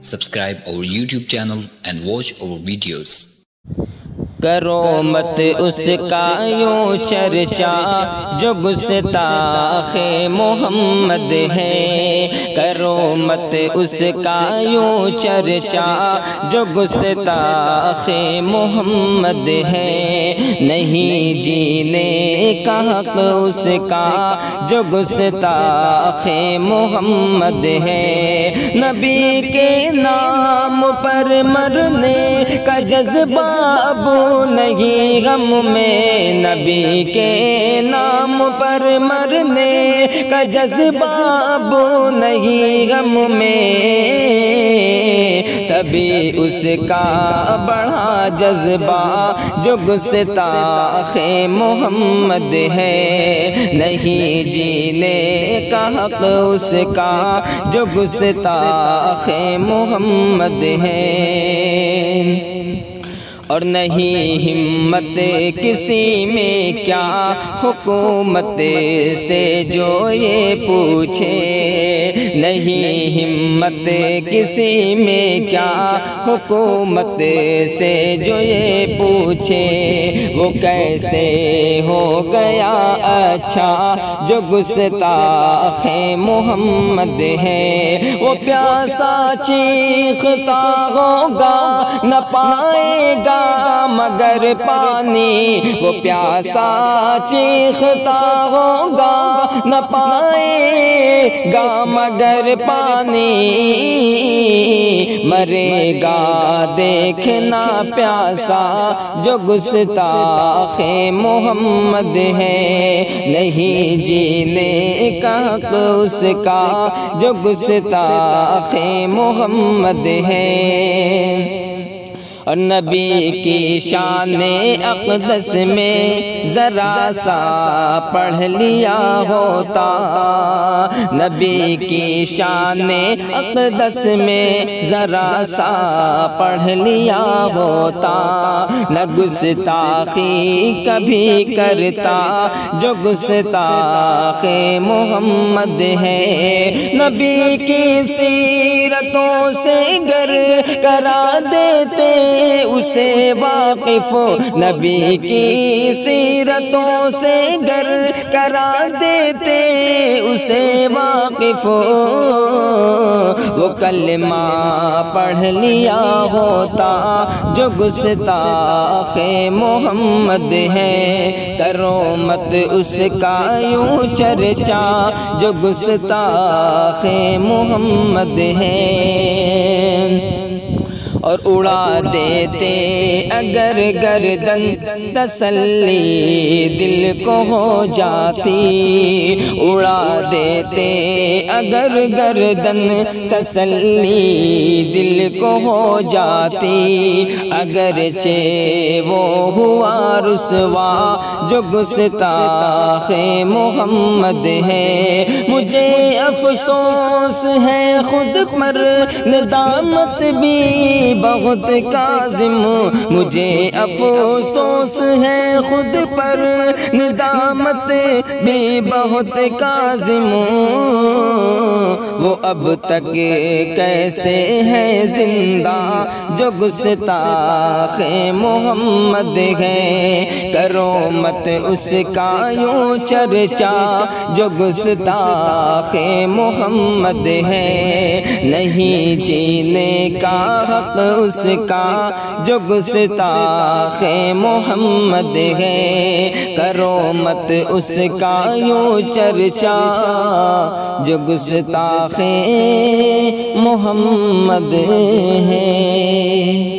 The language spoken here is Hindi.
Subscribe our YouTube channel and watch our videos. करो मत उसका यूँ चर्चा जो गुस्ताखे मोहम्मद है। करो मत उसका यूँ चर्चा जो गुस्ताखे मोहम्मद है। नहीं जीने का हक उसका जो गुस्ताखे मोहम्मद है। नबी के नाम पर मरने जज्बा नहीं गम में नबी के नाम पर मरने का जज्बा नहीं गम में। तभी उसका बड़ा जज्बा जो गुस्ताखे मोहम्मद है। नहीं जीने का हक उसका जो गुस्ताखे मोहम्मद है। और नहीं हिम्मत किसी में क्या हुकूमत से जो ये पूछे। नहीं हिम्मत किसी में क्या हुकूमत से जो ये पूछे, वो कैसे हो गया? अच्छा जो गुस्ताखे मोहम्मद है, वो प्यासा चीखता होगा, न पाएगा मगर पानी। वो प्यासा चीखता होगा, न पाएगा मगर पानी मरेगा, देखना प्यासा, जो गुस्ताखे मोहम्मद है। नहीं जीने का उसका, जो गुस्ताखे मोहम्मद है। और नबी की शान अकदस में ज़रा सा पढ़ लिया होता। नबी की शान अकदस में ज़रा सा पढ़ लिया होता। न गुस्ताखी कभी करता। जो गुस्ताखे मोहम्मद है। नबी की सीरतों से गर करा देते उसे वाकिफ नबी की सीरतों से गर करा देते, उसे वाकिफ। वो कलमा पढ़ लिया होता, जो गुस्ताखे मोहम्मद है। करो मत उसका यूँ चर्चा, जो गुस्ताखे मोहम्मद है। और उड़ा देते अगर गर्दन तसल्ली दिल को हो जाती। उड़ा देते अगर गर्दन तसल्ली दिल को हो जाती। अगर चे वो हुआ रुसवा जो गुस्ताखे मोहम्मद है। मुझे अफसोस है खुद पर, नदामत भी बहुत काजिम। मुझे अफसोस है खुद पर। निदामत भी बहुत काजिम। वो अब तक कैसे है ज़िंदा? जो गुस्ताखे मोहम्मद है। करो मत उसका यूँ चर्चा। जो गुस्ताखे मोहम्मद है। नहीं जीने का हक उसका जो गुस्ताखे मोहम्मद है। करो मत उसका यूँ चर्चा। जो गुस्ताखे मोहम्मद है।